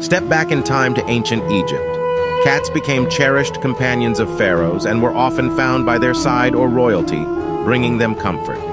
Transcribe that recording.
Step back in time to ancient Egypt. Cats became cherished companions of pharaohs and were often found by their side or royalty, bringing them comfort.